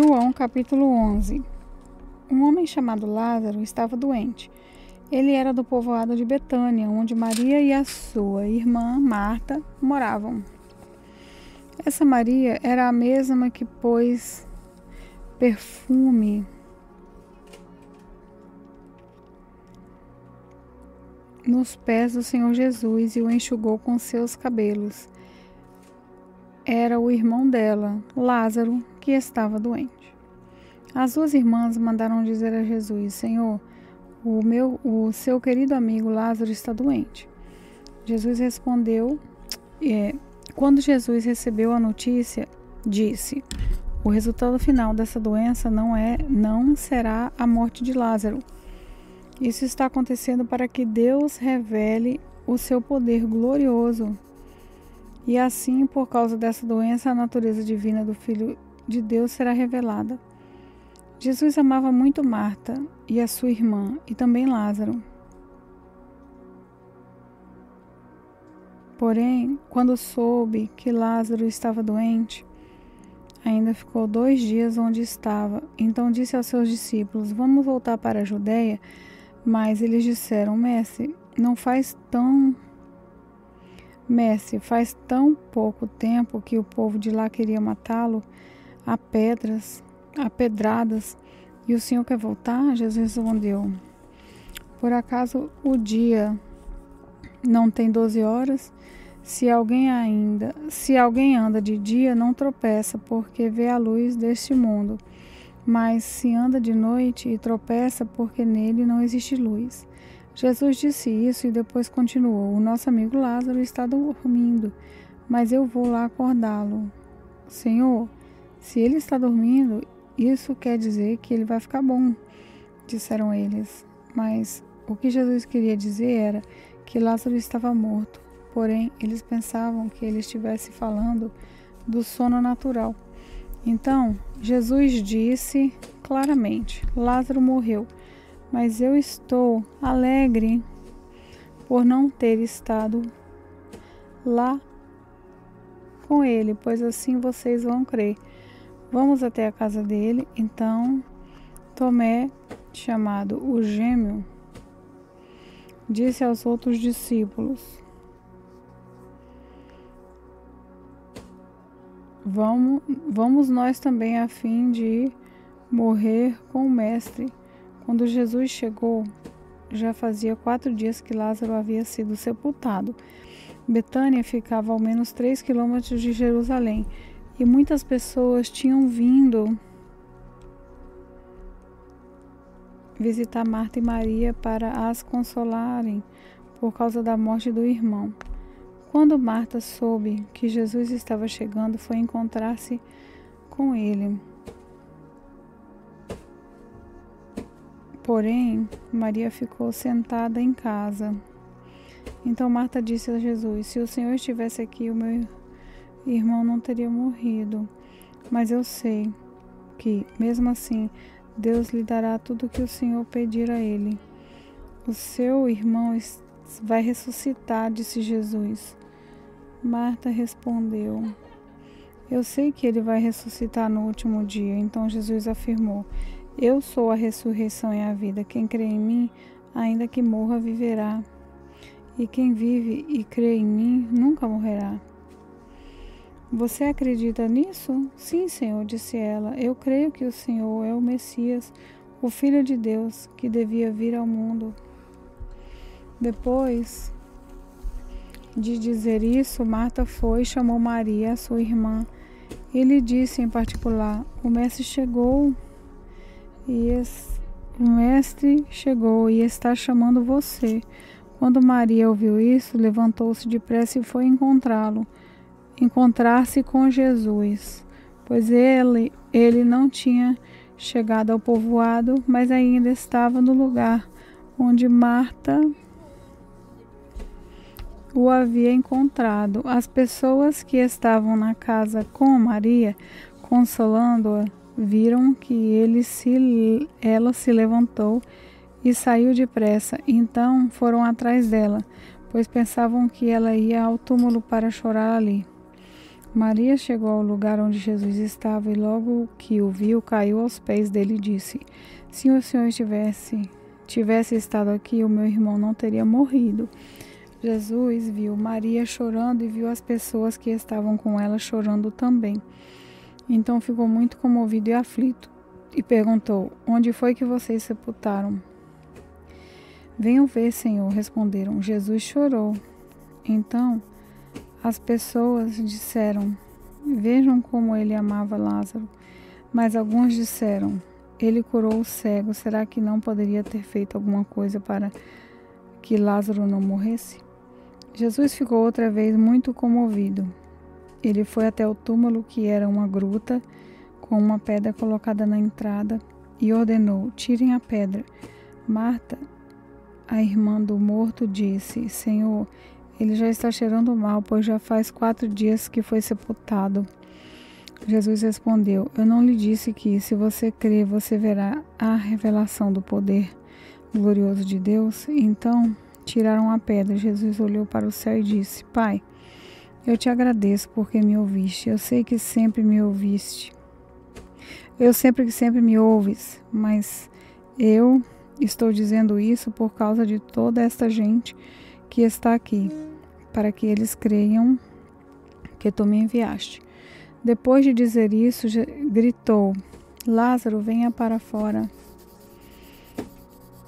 João capítulo 11 Um homem chamado Lázaro estava doente. Ele era do povoado de Betânia, onde Maria e a sua irmã Marta moravam. Essa Maria era a mesma que pôs perfume nos pés do Senhor Jesus e o enxugou com seus cabelos. Era o irmão dela, Lázaro, que estava doente. As duas irmãs mandaram dizer a Jesus: Senhor, o meu, o seu querido amigo Lázaro está doente. Jesus respondeu. É, quando Jesus recebeu a notícia, disse: O resultado final dessa doença não é, não será a morte de Lázaro. Isso está acontecendo para que Deus revele o seu poder glorioso. E assim, por causa dessa doença, a natureza divina do Filho de Deus será revelada. Jesus amava muito Marta e a sua irmã, e também Lázaro. Porém, quando soube que Lázaro estava doente, ainda ficou dois dias onde estava. Então disse aos seus discípulos: Vamos voltar para a Judéia. Mas eles disseram: Mestre, não faz tão. Mestre, faz tão pouco tempo que o povo de lá queria matá-lo a pedras, a pedradas, e o Senhor quer voltar? Jesus respondeu: Por acaso o dia não tem doze horas? Se alguém ainda, se alguém anda de dia, não tropeça, porque vê a luz deste mundo. Mas se anda de noite e tropeça, porque nele não existe luz. Jesus disse isso e depois continuou: O nosso amigo Lázaro está dormindo, mas eu vou lá acordá-lo. Senhor, se ele está dormindo, isso quer dizer que ele vai ficar bom, disseram eles. Mas o que Jesus queria dizer era que Lázaro estava morto. Porém, eles pensavam que ele estivesse falando do sono natural. Então, Jesus disse claramente: Lázaro morreu, mas eu estou alegre por não ter estado lá com ele, pois assim vocês vão crer. Vamos até a casa dele. Então, Tomé, chamado o gêmeo, disse aos outros discípulos: Vamos, vamos nós também a fim de morrer com o Mestre. Quando Jesus chegou, já fazia quatro dias que Lázaro havia sido sepultado. Betânia ficava ao menos três quilômetros de Jerusalém e muitas pessoas tinham vindo visitar Marta e Maria para as consolarem por causa da morte do irmão. Quando Marta soube que Jesus estava chegando, foi encontrar-se com ele. Porém, Maria ficou sentada em casa. Então Marta disse a Jesus: Se o Senhor estivesse aqui, o meu irmão não teria morrido. Mas eu sei que, mesmo assim, Deus lhe dará tudo o que o Senhor pedir a ele. O seu irmão vai ressuscitar, disse Jesus. Marta respondeu: Eu sei que ele vai ressuscitar no último dia. Então Jesus afirmou: Eu sou a ressurreição e a vida. Quem crê em mim, ainda que morra, viverá. E quem vive e crê em mim nunca morrerá. Você acredita nisso? Sim, Senhor, disse ela. Eu creio que o Senhor é o Messias, o Filho de Deus, que devia vir ao mundo. Depois de dizer isso, Marta foi e chamou Maria, sua irmã, e lhe disse em particular: O mestre chegou e o mestre chegou e está chamando você. Quando Maria ouviu isso, levantou-se depressa e foi encontrá-lo encontrar-se com Jesus, pois ele, ele não tinha chegado ao povoado, mas ainda estava no lugar onde Marta o havia encontrado. As pessoas que estavam na casa com Maria, consolando-a, viram que ele se, ela se levantou e saiu depressa. Então foram atrás dela, pois pensavam que ela ia ao túmulo para chorar ali. Maria chegou ao lugar onde Jesus estava e logo que o viu, caiu aos pés dele e disse: Se o Senhor estivesse tivesse estado aqui, o meu irmão não teria morrido. Jesus viu Maria chorando e viu as pessoas que estavam com ela chorando também. Então ficou muito comovido e aflito e perguntou: Onde foi que vocês sepultaram? Venham ver, Senhor, responderam. Jesus chorou. Então as pessoas disseram: Vejam como ele amava Lázaro. Mas alguns disseram: Ele curou o cego. Será que não poderia ter feito alguma coisa para que Lázaro não morresse? Jesus ficou outra vez muito comovido. Ele foi até o túmulo, que era uma gruta, com uma pedra colocada na entrada, e ordenou: Tirem a pedra. Marta, a irmã do morto, disse: Senhor, ele já está cheirando mal, pois já faz quatro dias que foi sepultado. Jesus respondeu: Eu não lhe disse que, se você crer, você verá a revelação do poder glorioso de Deus? Então, tiraram a pedra. Jesus olhou para o céu e disse: Pai, eu te agradeço porque me ouviste. Eu sei que sempre me ouviste. Eu sempre que sempre me ouves, mas eu estou dizendo isso por causa de toda esta gente que está aqui, para que eles creiam que tu me enviaste. Depois de dizer isso, gritou: Lázaro, venha para fora.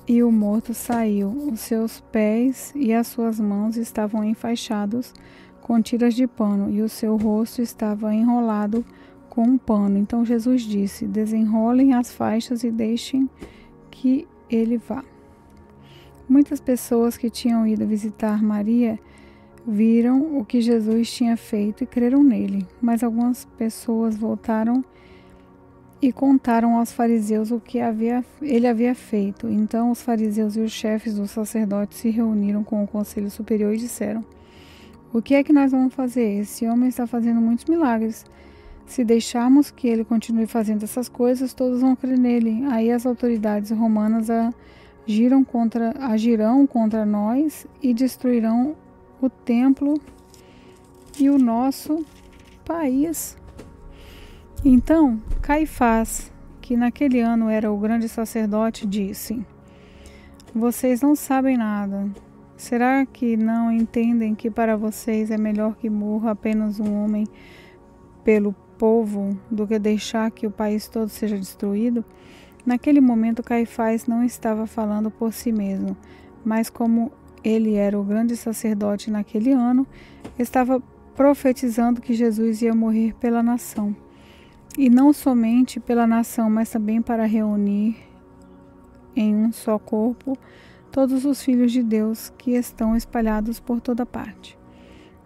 E o morto saiu. Os seus pés e as suas mãos estavam enfaixados com tiras de pano, e o seu rosto estava enrolado com um pano. Então Jesus disse: Desenrolem as faixas e deixem que ele vá. Muitas pessoas que tinham ido visitar Maria viram o que Jesus tinha feito e creram nele, mas algumas pessoas voltaram e contaram aos fariseus o que havia, ele havia feito. Então os fariseus e os chefes dos sacerdotes se reuniram com o conselho superior e disseram: O que é que nós vamos fazer? Esse homem está fazendo muitos milagres. Se deixarmos que ele continue fazendo essas coisas, todos vão crer nele. Aí as autoridades romanas agiram contra, agirão contra nós e destruirão o templo e o nosso país. Então, Caifás, que naquele ano era o grande sacerdote, disse: Vocês não sabem nada. Será que não entendem que para vocês é melhor que morra apenas um homem pelo povo do que deixar que o país todo seja destruído? Naquele momento, Caifás não estava falando por si mesmo, mas como ele era o grande sacerdote naquele ano, estava profetizando que Jesus ia morrer pela nação e não somente pela nação, mas também para reunir em um só corpo todos os filhos de Deus que estão espalhados por toda parte.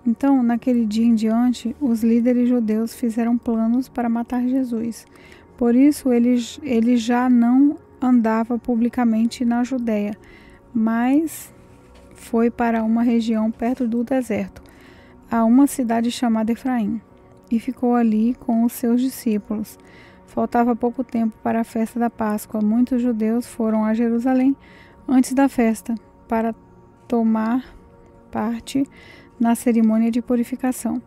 Então, naquele dia em diante, os líderes judeus fizeram planos para matar Jesus. Por isso, ele, ele já não andava publicamente na Judéia, mas foi para uma região perto do deserto, a uma cidade chamada Efraim e ficou ali com os seus discípulos. Faltava pouco tempo para a festa da Páscoa. Muitos judeus foram a Jerusalém antes da festa para tomar parte na cerimônia de purificação.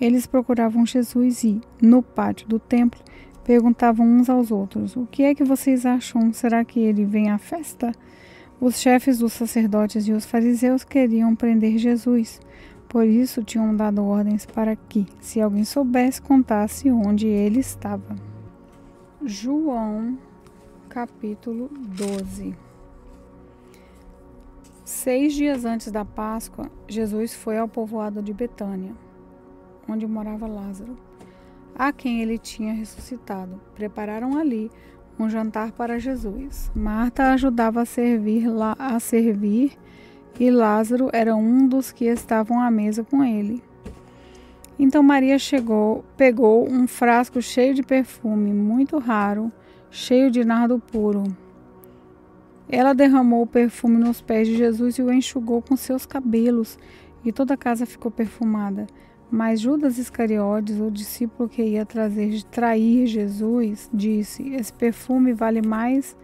Eles procuravam Jesus e, no pátio do templo, perguntavam uns aos outros: O que é que vocês acham? Será que ele vem à festa? Os chefes dos sacerdotes e os fariseus queriam prender Jesus por isso tinham dado ordens para que, se alguém soubesse, contasse onde ele estava. João, capítulo 12. Seis dias antes da Páscoa, Jesus foi ao povoado de Betânia, onde morava Lázaro, a quem ele tinha ressuscitado. Prepararam ali um jantar para Jesus. Marta ajudava a servir a servir e Lázaro era um dos que estavam à mesa com ele. Então Maria chegou, pegou um frasco cheio de perfume muito raro, cheio de nardo puro. Ela derramou o perfume nos pés de Jesus e o enxugou com seus cabelos, e toda a casa ficou perfumada. Mas Judas Iscariotes, o discípulo que ia trazer trair Jesus, disse: Esse perfume vale mais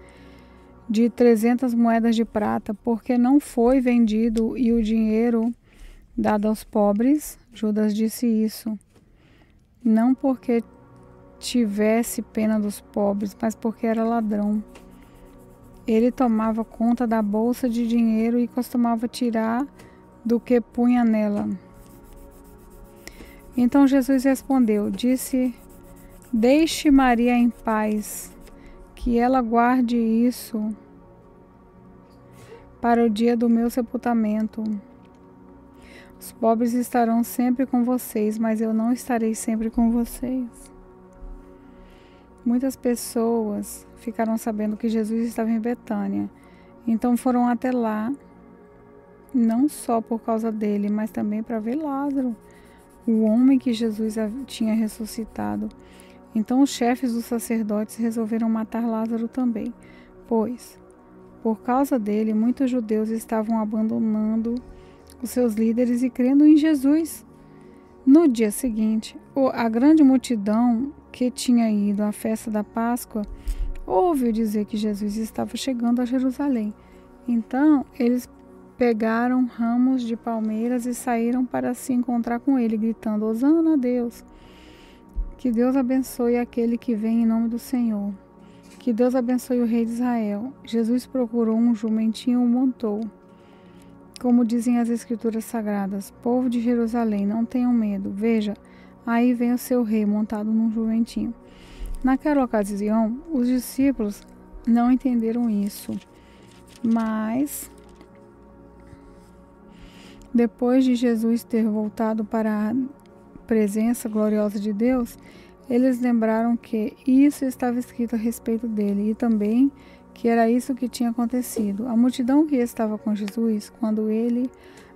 de 300 moedas de prata, porque não foi vendido e o dinheiro dado aos pobres. Judas disse isso não porque tivesse pena dos pobres, mas porque era ladrão. Ele tomava conta da bolsa de dinheiro e costumava tirar do que punha nela. Então Jesus respondeu: Disse, Deixe Maria em paz, que ela guarde isso para o dia do meu sepultamento. Os pobres estarão sempre com vocês, mas eu não estarei sempre com vocês. Muitas pessoas ficaram sabendo que Jesus estava em Betânia, então foram até lá, não só por causa dele, mas também para ver Lázaro, o homem que Jesus tinha ressuscitado. Então os chefes dos sacerdotes resolveram matar Lázaro também, pois, por causa dele, muitos judeus estavam abandonando os seus líderes e crendo em Jesus. No dia seguinte, a grande multidão que tinha ido à festa da Páscoa ouviu dizer que Jesus estava chegando a Jerusalém. Então, eles pegaram ramos de palmeiras e saíram para se encontrar com ele, gritando: Hosana a Deus! Que Deus abençoe aquele que vem em nome do Senhor. Que Deus abençoe o rei de Israel. Jesus procurou um jumentinho e o montou. Como dizem as escrituras sagradas: Povo de Jerusalém, não tenham medo. Veja, aí vem o seu rei montado num jumentinho. Naquela ocasião, os discípulos não entenderam isso, mas depois de Jesus ter voltado para a presença gloriosa de Deus, eles lembraram que isso estava escrito a respeito dele e também que era isso que tinha acontecido. A multidão que estava com Jesus, quando ele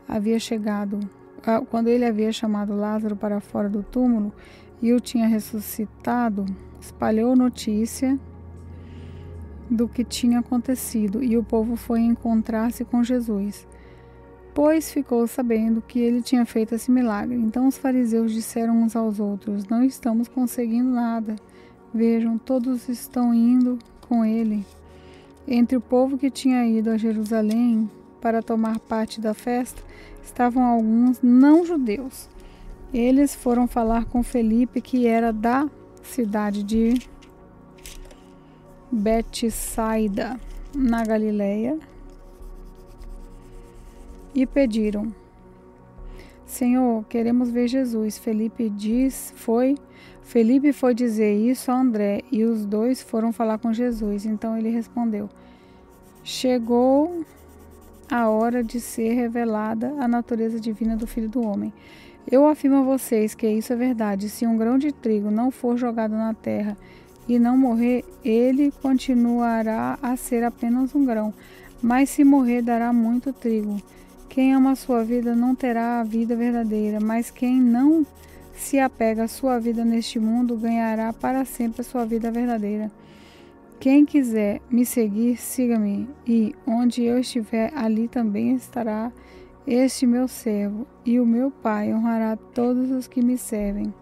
havia chegado, ah, quando ele havia chamado Lázaro para fora do túmulo e o tinha ressuscitado, espalhou notícia do que tinha acontecido e o povo foi encontrar-se com Jesus, pois ficou sabendo que ele tinha feito esse milagre. Então os fariseus disseram uns aos outros: Não estamos conseguindo nada. Vejam, todos estão indo com ele. Entre o povo que tinha ido a Jerusalém para tomar parte da festa estavam alguns não-judeus. Eles foram falar com Felipe, que era da cidade de Betsaida, na Galileia, e pediram: Senhor, queremos ver Jesus. Felipe diz, foi Felipe foi dizer isso a André e os dois foram falar com Jesus. Então ele respondeu: Chegou a hora de ser revelada a natureza divina do Filho do Homem. Eu afirmo a vocês que isso é verdade. Se um grão de trigo não for jogado na terra e não morrer, ele continuará a ser apenas um grão. Mas se morrer, dará muito trigo. Quem ama a sua vida não terá a vida verdadeira, mas quem não se apega à sua vida neste mundo, ganhará para sempre a sua vida verdadeira. Quem quiser me seguir, siga-me, e onde eu estiver, ali também estará este meu servo, e o meu Pai honrará todos os que me servem.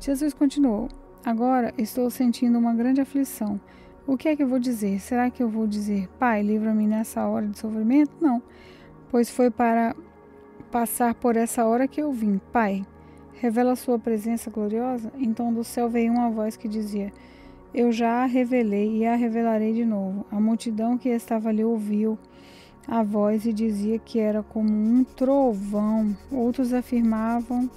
Jesus continuou: Agora estou sentindo uma grande aflição. O que é que eu vou dizer? Será que eu vou dizer, Pai, livra-me nessa hora de sofrimento? Não, pois foi para passar por essa hora que eu vim. Pai, revela sua presença gloriosa? Então do céu veio uma voz que dizia: Eu já a revelei e a revelarei de novo. A multidão que estava ali ouviu a voz e dizia que era como um trovão. Outros afirmavam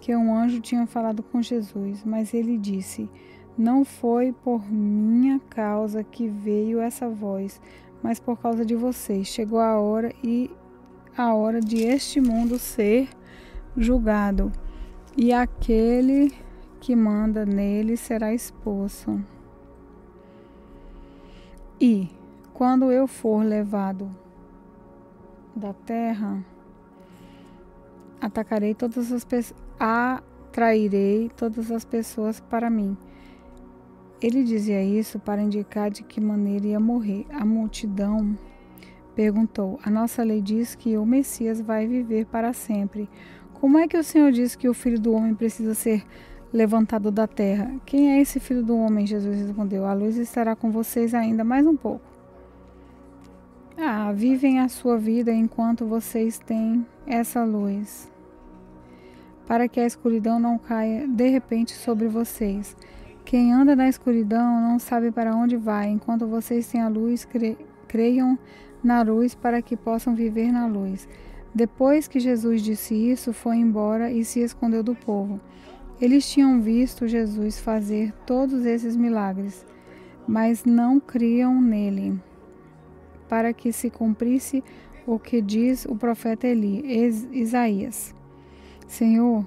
que um anjo tinha falado com Jesus, mas ele disse: Não foi por minha causa que veio essa voz, mas por causa de vocês. Chegou a hora e a hora de este mundo ser julgado e aquele que manda nele será expulso. E quando eu for levado da terra, atacarei todas as pessoas, atrairei todas as pessoas para mim. Ele dizia isso para indicar de que maneira ia morrer. A multidão perguntou: A nossa lei diz que o Messias vai viver para sempre. Como é que o Senhor diz que o filho do homem precisa ser levantado da terra? Quem é esse filho do homem? Jesus respondeu: A luz estará com vocês ainda mais um pouco. Ah, vivem a sua vida enquanto vocês têm essa luz. para que a escuridão não caia de repente sobre vocês. Quem anda na escuridão não sabe para onde vai, enquanto vocês têm a luz, cre creiam na luz para que possam viver na luz. Depois que Jesus disse isso, foi embora e se escondeu do povo. Eles tinham visto Jesus fazer todos esses milagres, mas não criam nele, para que se cumprisse o que diz o profeta Eli, Isaías. Senhor,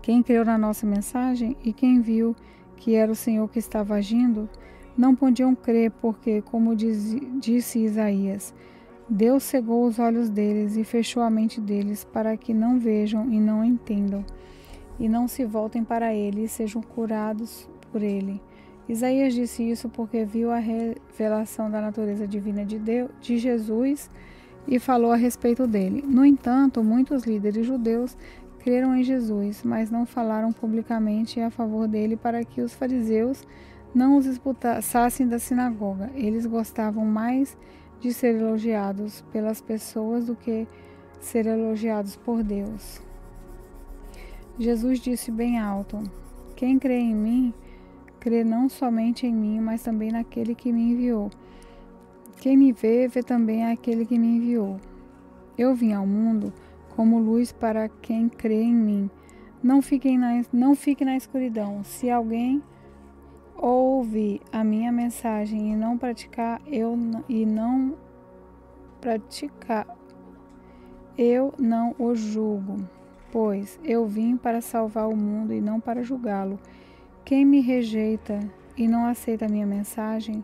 quem creu na nossa mensagem e quem viu que era o Senhor que estava agindo, não podiam crer, porque, como diz, disse Isaías, Deus cegou os olhos deles e fechou a mente deles para que não vejam e não entendam, e não se voltem para ele e sejam curados por ele. Isaías disse isso porque viu a revelação da natureza divina de Deus, de Jesus, e falou a respeito dele. No entanto, muitos líderes judeus creram em Jesus, mas não falaram publicamente a favor dele para que os fariseus não os expulsassem da sinagoga. Eles gostavam mais de ser elogiados pelas pessoas do que ser elogiados por Deus. Jesus disse bem alto: Quem crê em mim, crê não somente em mim, mas também naquele que me enviou. Quem me vê, vê também aquele que me enviou. Eu vim ao mundo como luz para quem crê em mim. Não, fiquem na, não fique na escuridão. Se alguém ouve a minha mensagem e não praticar, eu e não praticar, eu não o julgo, pois eu vim para salvar o mundo e não para julgá-lo. Quem me rejeita e não aceita a minha mensagem,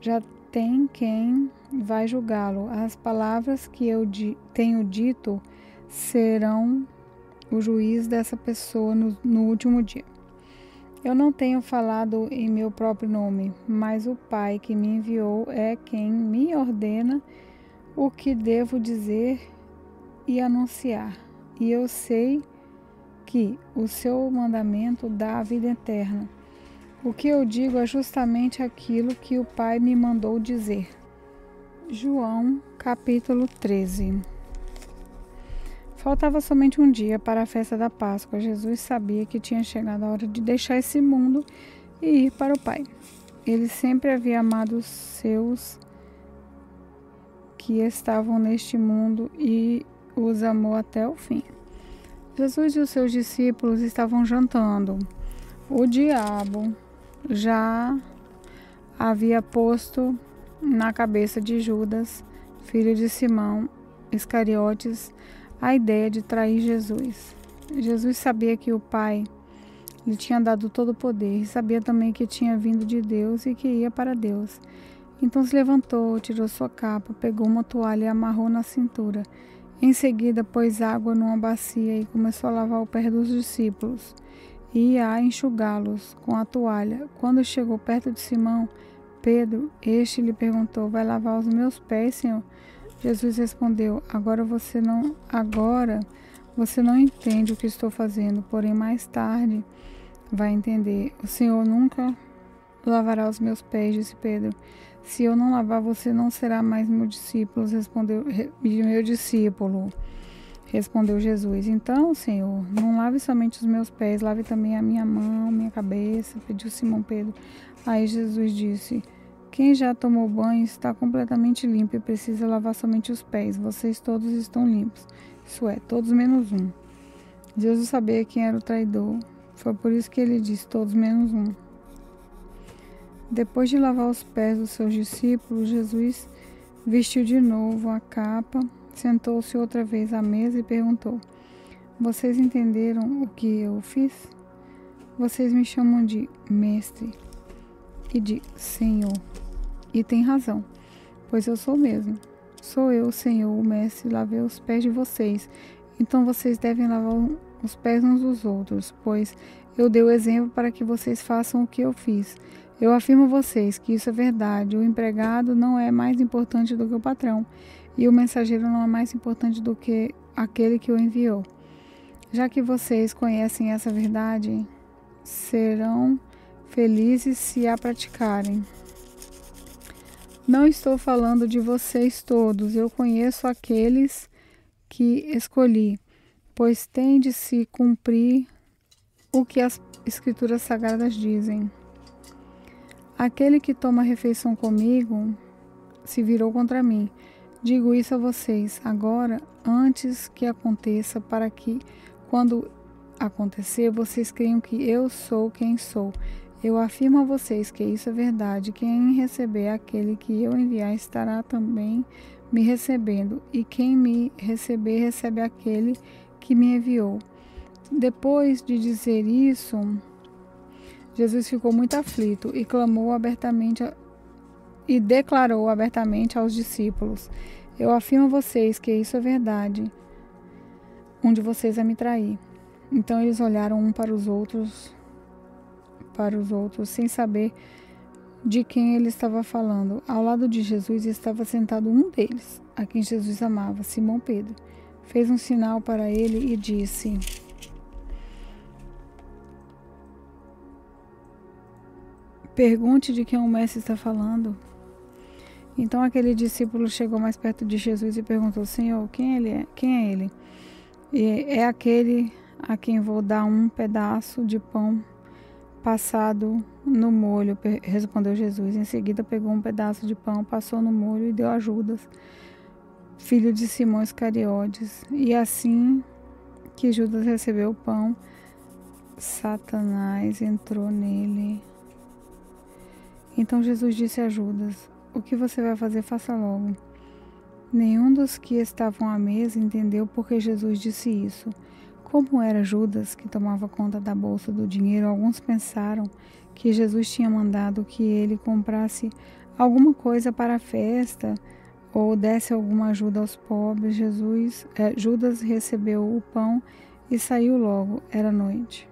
já tem quem vai julgá-lo. As palavras que eu di tenho dito serão o juiz dessa pessoa no, no último dia. Eu não tenho falado em meu próprio nome, mas o Pai que me enviou é quem me ordena o que devo dizer e anunciar. E eu sei que o seu mandamento dá a vida eterna. O que eu digo é justamente aquilo que o Pai me mandou dizer. João, capítulo 13. Faltava somente um dia para a festa da Páscoa. Jesus sabia que tinha chegado a hora de deixar esse mundo e ir para o Pai. Ele sempre havia amado os seus que estavam neste mundo e os amou até o fim. Jesus e os seus discípulos estavam jantando. O diabo já havia posto na cabeça de Judas, filho de Simão Iscariotes, a ideia de trair Jesus. Jesus sabia que o Pai lhe tinha dado todo o poder e sabia também que tinha vindo de Deus e que ia para Deus. Então se levantou, tirou sua capa, pegou uma toalha e amarrou na cintura. Em seguida, pôs água numa bacia e começou a lavar o pé dos discípulos e a enxugá-los com a toalha. Quando chegou perto de Simão, Pedro, este lhe perguntou: Vai lavar os meus pés, Senhor? Jesus respondeu: Agora você não, agora você não entende o que estou fazendo, porém mais tarde vai entender. O Senhor nunca lavará os meus pés, disse Pedro. Se eu não lavar, você não será mais meu discípulo, respondeu meu discípulo. Respondeu Jesus. Então, Senhor, não lave somente os meus pés, lave também a minha mão, minha cabeça, pediu Simão Pedro. Aí Jesus disse: quem já tomou banho está completamente limpo e precisa lavar somente os pés. Vocês todos estão limpos. Isso é, todos menos um. Jesus sabia quem era o traidor. Foi por isso que ele disse: todos menos um. Depois de lavar os pés dos seus discípulos, Jesus vestiu de novo a capa, sentou-se outra vez à mesa e perguntou: Vocês entenderam o que eu fiz? Vocês me chamam de mestre e de Senhor. E tem razão, pois eu sou mesmo. Sou eu, Senhor, o Mestre, lavei os pés de vocês. Então vocês devem lavar os pés uns dos outros, pois eu dei o exemplo para que vocês façam o que eu fiz. Eu afirmo a vocês que isso é verdade. O empregado não é mais importante do que o patrão, e o mensageiro não é mais importante do que aquele que o enviou. Já que vocês conhecem essa verdade, serão felizes se a praticarem. Não estou falando de vocês todos, eu conheço aqueles que escolhi. pois tem de se cumprir o que as Escrituras Sagradas dizem. Aquele que toma refeição comigo se virou contra mim. Digo isso a vocês agora, antes que aconteça, para que, quando acontecer, vocês creiam que eu sou quem sou. Eu afirmo a vocês que isso é verdade. Quem receber aquele que eu enviar estará também me recebendo, e quem me receber recebe aquele que me enviou. Depois de dizer isso, Jesus ficou muito aflito e clamou abertamente e declarou abertamente aos discípulos: Eu afirmo a vocês que isso é verdade. Um de vocês é me trair. Então eles olharam um para os outros, para os outros, sem saber de quem ele estava falando. Ao lado de Jesus estava sentado um deles, a quem Jesus amava, Simão Pedro. Fez um sinal para ele e disse: Pergunte de quem o mestre está falando. Então aquele discípulo chegou mais perto de Jesus e perguntou: Senhor, quem ele é? Quem é ele? E é aquele a quem vou dar um pedaço de pão passado no molho, respondeu Jesus. Em seguida pegou um pedaço de pão, passou no molho e deu a Judas, filho de Simão Iscariotes. E assim que Judas recebeu o pão, Satanás entrou nele. Então Jesus disse a Judas: O que você vai fazer, faça logo. Nenhum dos que estavam à mesa entendeu por que Jesus disse isso. Como era Judas que tomava conta da bolsa do dinheiro, alguns pensaram que Jesus tinha mandado que ele comprasse alguma coisa para a festa ou desse alguma ajuda aos pobres. Jesus, eh, Judas recebeu o pão e saiu logo. Era noite.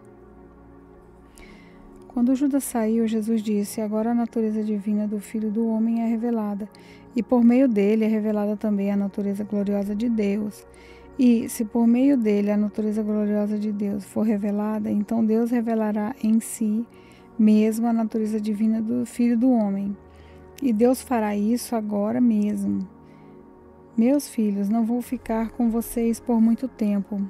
Quando Judas saiu, Jesus disse: Agora a natureza divina do Filho do Homem é revelada, e por meio dele é revelada também a natureza gloriosa de Deus. E, se por meio dele a natureza gloriosa de Deus for revelada, então Deus revelará em si mesmo a natureza divina do Filho do Homem. E Deus fará isso agora mesmo. Meus filhos, não vou ficar com vocês por muito tempo.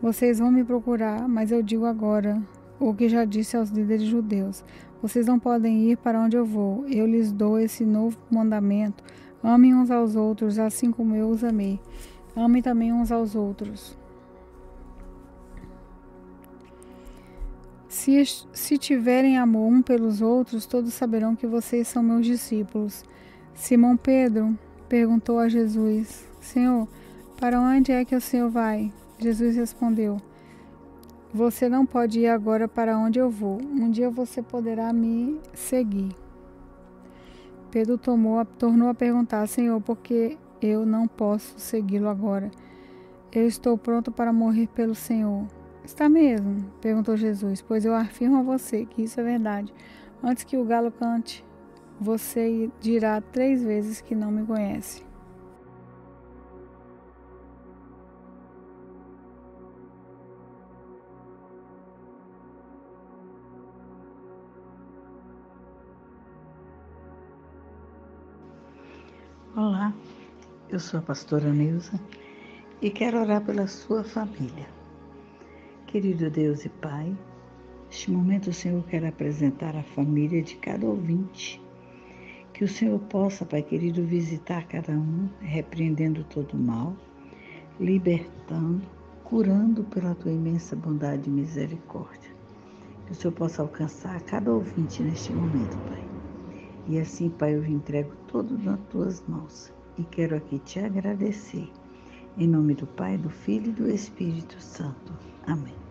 Vocês vão me procurar, mas eu digo agora: o que já disse aos líderes judeus: Vocês não podem ir para onde eu vou. Eu lhes dou esse novo mandamento: amem uns aos outros, assim como eu os amei. Amem também uns aos outros. Se, se tiverem amor um pelos outros, todos saberão que vocês são meus discípulos. Simão Pedro perguntou a Jesus: Senhor, para onde é que o Senhor vai? Jesus respondeu: você não pode ir agora para onde eu vou. Um dia você poderá me seguir. Pedro tomou, tornou a perguntar: Senhor, por que eu não posso segui-lo agora? Eu estou pronto para morrer pelo Senhor. Está mesmo? perguntou Jesus. Pois eu afirmo a você que isso é verdade. Antes que o galo cante, você dirá três vezes que não me conhece. Olá, eu sou a pastora Neuza e quero orar pela sua família. Querido Deus e Pai, neste momento Senhor quer apresentar a família de cada ouvinte. Que o Senhor possa, Pai querido, visitar cada um, repreendendo todo o mal, libertando, curando pela tua imensa bondade e misericórdia. Que o Senhor possa alcançar cada ouvinte neste momento, Pai e assim, Pai, eu entrego tudo nas tuas mãos e quero aqui te agradecer. Em nome do Pai, do Filho e do Espírito Santo. Amém.